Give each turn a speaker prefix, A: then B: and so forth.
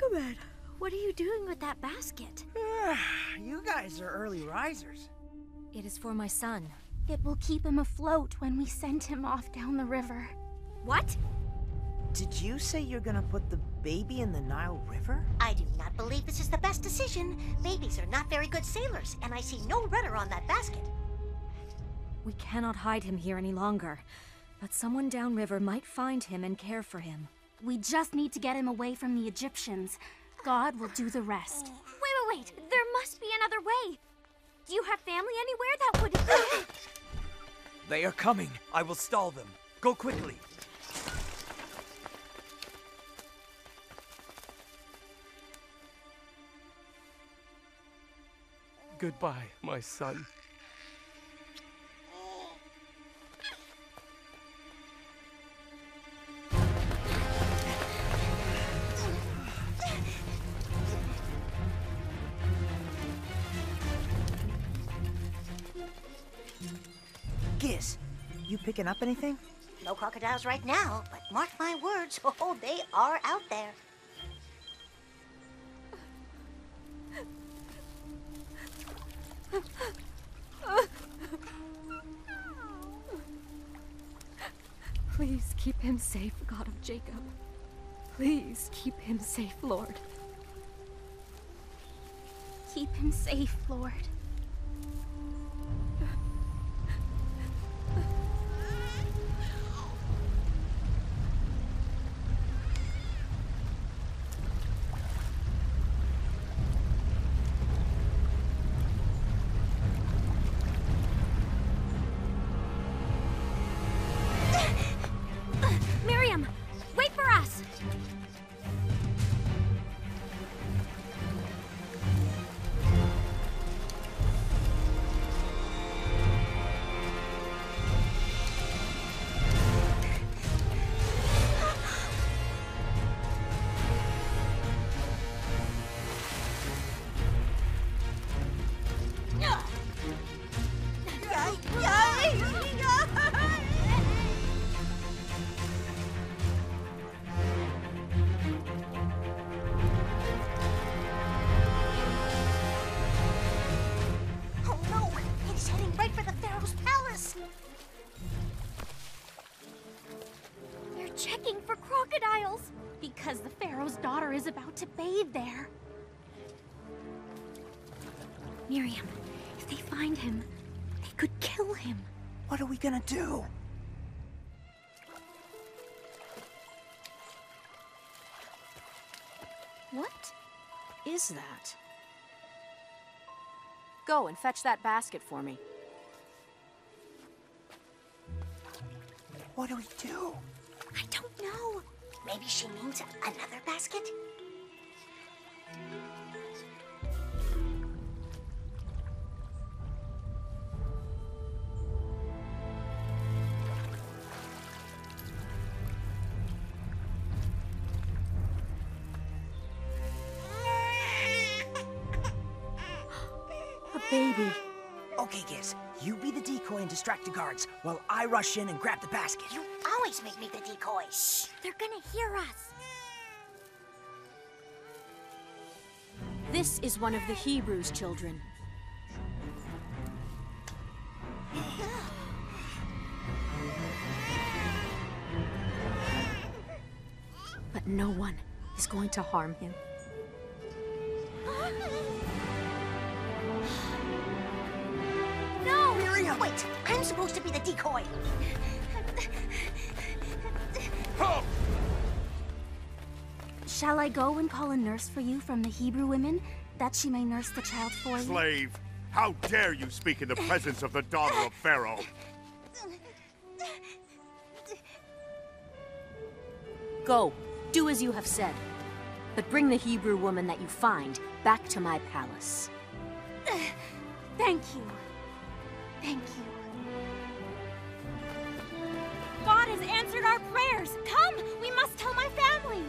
A: Aquaman.
B: What are you doing with that basket?
A: Ah, you guys are early risers.
B: It is for my son.
C: It will keep him afloat when we send him off down the river.
B: What?
A: Did you say you're gonna put the baby in the Nile River?
D: I do not believe this is the best decision. Babies are not very good sailors, and I see no rudder on that basket.
B: We cannot hide him here any longer. But someone downriver might find him and care for him.
C: We just need to get him away from the Egyptians. God will do the rest.
B: Wait, wait, wait! There must be another way! Do you have family anywhere that would...
E: They are coming. I will stall them. Go quickly.
F: Goodbye, my son.
A: Giz, you picking up anything?
D: No crocodiles right now, but mark my words, oh, they are out there.
B: Please keep him safe, God of Jacob. Please keep him safe, Lord.
C: Keep him safe, Lord. Because the Pharaoh's daughter is about to bathe there.
B: Miriam, if they find him, could kill him.
A: What are we gonna do?
G: What is that? Go and fetch that basket for me.
A: What do we do?
D: I don't know. Maybe she means another basket?
B: Baby.
A: Okay, Giz, you be the decoy and distract the guards, while I rush in and grab the basket.
D: You always make me the decoy. Shh.
B: They're gonna hear us.
G: This is one of the Hebrews' children. But no one is going to harm him.
D: Wait, I'm supposed to be the decoy. Help!
C: Shall I go and call a nurse for you from the Hebrew women, that she may nurse the child for you?
H: Slave, how dare you speak in the presence of the daughter of Pharaoh?
G: Go, do as you have said. But bring the Hebrew woman that you find back to my palace.
C: Thank you. Thank you.
B: God has answered our prayers! Come! We must tell my family!